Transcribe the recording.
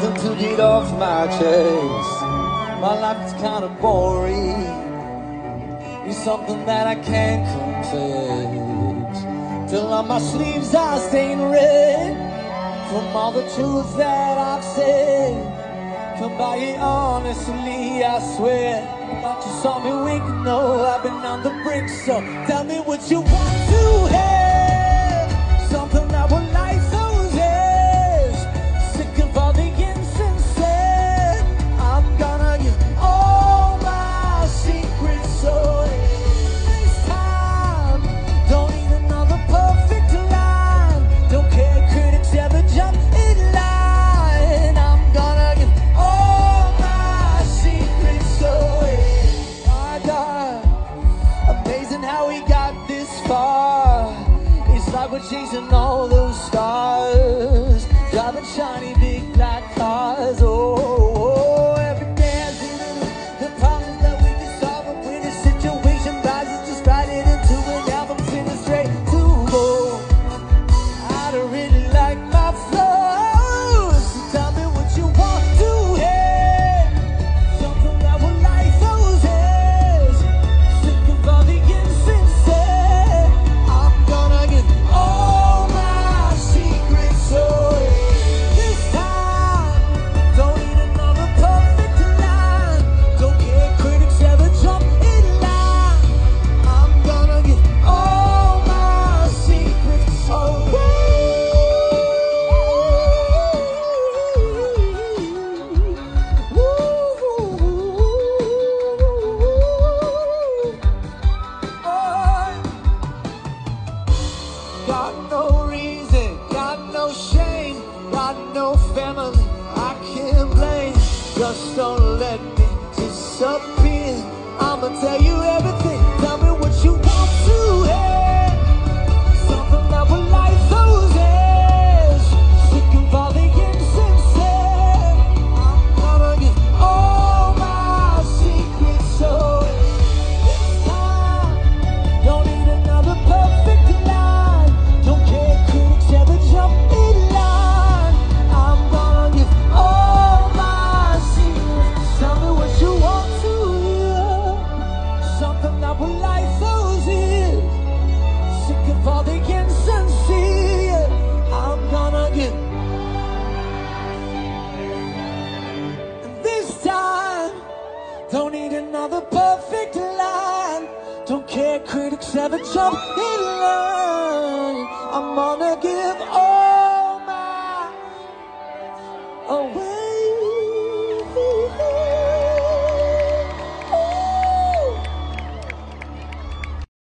something to get off my chest. My life is kind of boring. It's something that I can't confess. Till on my sleeves I stain red from all the truths that I've said. Come by it honestly, I swear. Thought you saw me wink, no, I've been on the brink, so tell me what you want to. chasing all those stars, driving shiny big black cars. Oh, Just don't let me disappear. I'ma tell you everything. the perfect line. Don't care critics ever jump in line. I'm gonna give all my away.